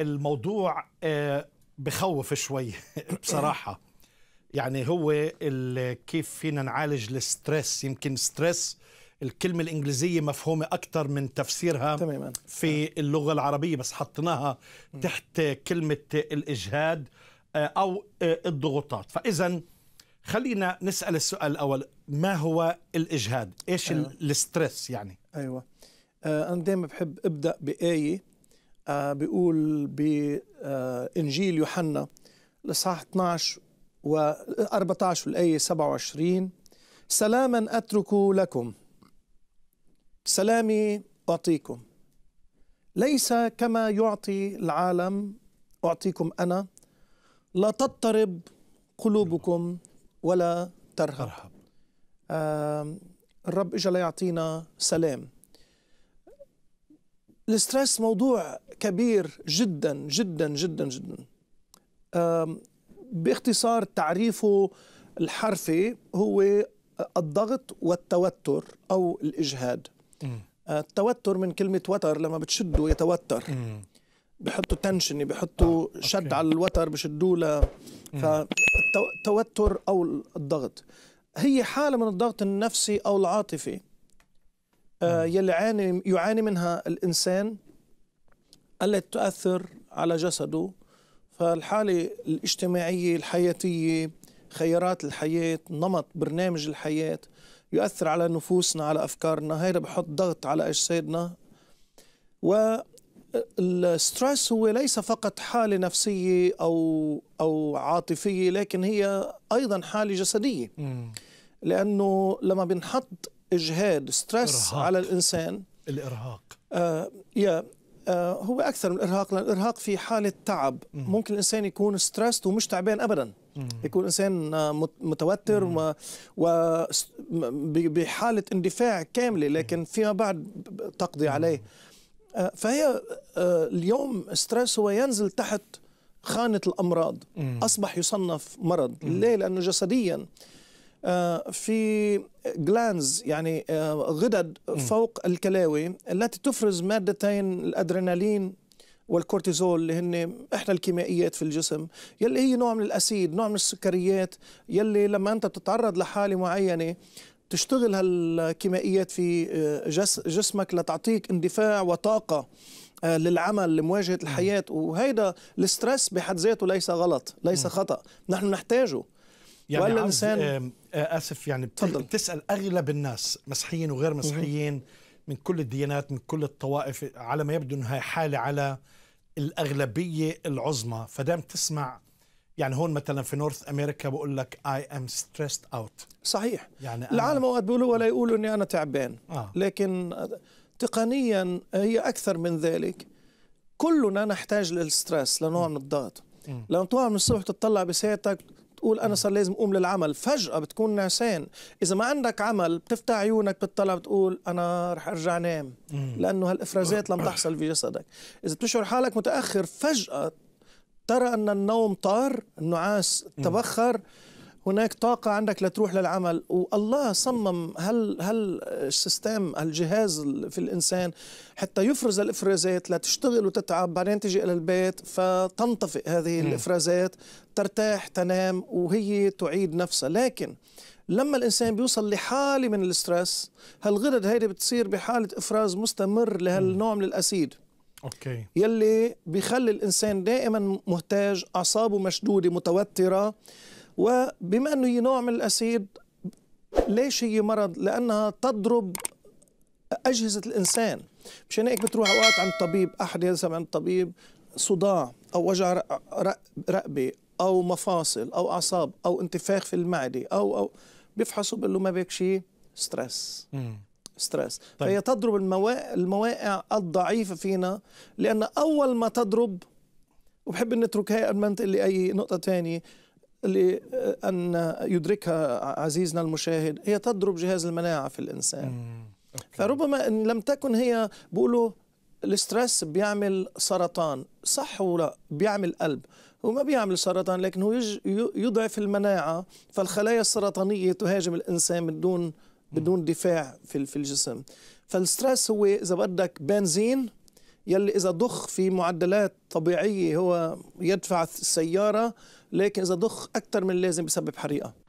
الموضوع آه، بخوف شوي بصراحة. يعني هو كيف فينا نعالج ال stress. يمكن stress الكلمة الإنجليزية مفهومة أكثر من تفسيرها تماما في اللغة العربية بس حطيناها تحت كلمة الإجهاد آه، أو آه، الضغوطات. فإذا خلينا نسأل السؤال الأول ما هو الإجهاد؟ إيش أيوة. ال- ال stress يعني؟ أيوه. آه أنا دائما بحب أبدأ بآية آه بيقول بانجيل يوحنا الاصحاح 12 و 14 والايه 27 سلاما أترك لكم سلامي أعطيكم ليس كما يعطي العالم أعطيكم أنا لا تضطرب قلوبكم ولا ترهب. آم، الرب اجى ليعطينا سلام. ال stress موضوع كبير جدا جدا جدا جدا باختصار تعريفه الحرفي هو الضغط والتوتر أو الإجهاد. آه، التوتر من كلمة وتر لما بتشده يتوتر. بحطوا tension بحطوا آه، شد. على الوتر بشدوه ل فالتوتر أو الضغط هي حالة من الضغط النفسي أو العاطفي يلي يعاني يعاني منها الإنسان التي تؤثر على جسده. فالحالة الاجتماعية الحياتية خيارات الحياة نمط برنامج الحياة يؤثر على نفوسنا على أفكارنا. هيدا بحط ضغط على أجسادنا. و ال stress هو ليس فقط حالة نفسية أو أو عاطفية لكن هي أيضا حالة جسدية. مم. لأنه لما بنحط إجهاد stress إرهاق. على الإنسان. الإرهاق. آه يا آه هو أكثر من الإرهاق لأن الإرهاق في حالة تعب ممكن الإنسان يكون stress ومش تعبان أبدا. يكون إنسان آه، مت- متوتر و, و س- م- ب- بحالة اندفاع كاملة لكن فيما بعد تقضي عليه. آه، فهي آه، اليوم stress هو ينزل تحت خانة الأمراض. مم. أصبح يصنف مرض. ليه؟ لأنه جسديا في glands يعني آه، غدد فوق الكلاوي التي تفرز مادتين الأدرينالين والكورتيزول اللي هن إحدى الكيميائيات في الجسم يلي هي نوع من ال acid نوع من السكريات يلي لما أنت بتتعرض لحالة معينة تشتغل هالكيميائيات في آه، جس جسمك لتعطيك اندفاع وطاقة آه، للعمل لمواجهة الحياة وهيدا الستريس بحد ذاته ليس غلط ليس خطأ نحن نحتاجه. يعني ولا آه، آسف يعني بت- تفضل. بتسأل أغلب الناس مسيحيين وغير مسيحيين من كل الديانات من كل الطوائف على ما يبدو إنها حالة على الأغلبية العظمى. فدام تسمع يعني هون مثلا في North America بقول لك I am stressed out صحيح. يعني العالم أوقات بيقولوا ولا يقولوا إني أنا تعبان. آه. لكن تقنيا هي أكثر من ذلك. كلنا نحتاج لل stress لنوع من الضغط. لما تقع من الصبح تطلع بساعتك تقول أنا صار لازم أقوم للعمل. فجأة بتكون نعسان. إذا ما عندك عمل بتفتح عيونك بتطلع بتقول أنا رح أرجع نام. لأنه هالإفرازات لم تحصل في جسدك. إذا بتشعر حالك متأخر فجأة ترى أن النوم طار النعاس تبخر. هناك طاقة عندك لتروح للعمل. والله صمم هل هل ال system الجهاز في الإنسان حتى يفرز الإفرازات لتشتغل وتتعب بعدين تجي إلى البيت فتنطفئ هذه الإفرازات ترتاح تنام وهي تعيد نفسها. لكن لما الإنسان بيوصل لحالة من ال stress هالغدد هيدي بتصير بحالة إفراز مستمر لهالنوع من ال acid. Okay. يلي بيخلي الإنسان دائما محتاج أعصابه مشدودة متوترة. وبما أنه هي نوع من ال acid ليش هي مرض؟ لأنها تضرب أجهزة الإنسان مشان هيك بتروح أوقات عند الطبيب أحد يذهب عند الطبيب صداع أو وجع رق- رق- رقبة أو مفاصل أو أعصاب أو انتفاخ في المعدة أو أو بيفحصوا بيقول له ما بك شيء stress. Stress طيب. فهي تضرب المواقع, المواقع الضعيفة فينا لأن أول ما تضرب وبحب نترك هاي قبل ما ننتقل لأي نقطة تانية اللي آه، أن يدركها عزيزنا المشاهد هي تضرب جهاز المناعة في الإنسان. فربما إن لم تكن هي بيقولوا ال stress بيعمل سرطان صح ولا بيعمل قلب. هو ما بيعمل سرطان لكن هو يضعف المناعة فالخلايا السرطانية تهاجم الإنسان بدون بدون دفاع في في الجسم. فالستريس هو إذا بدك بنزين يلي إذا ضخ في معدلات طبيعية هو يدفع السيارة لكن إذا ضخ أكثر من اللازم بسبب حريقة.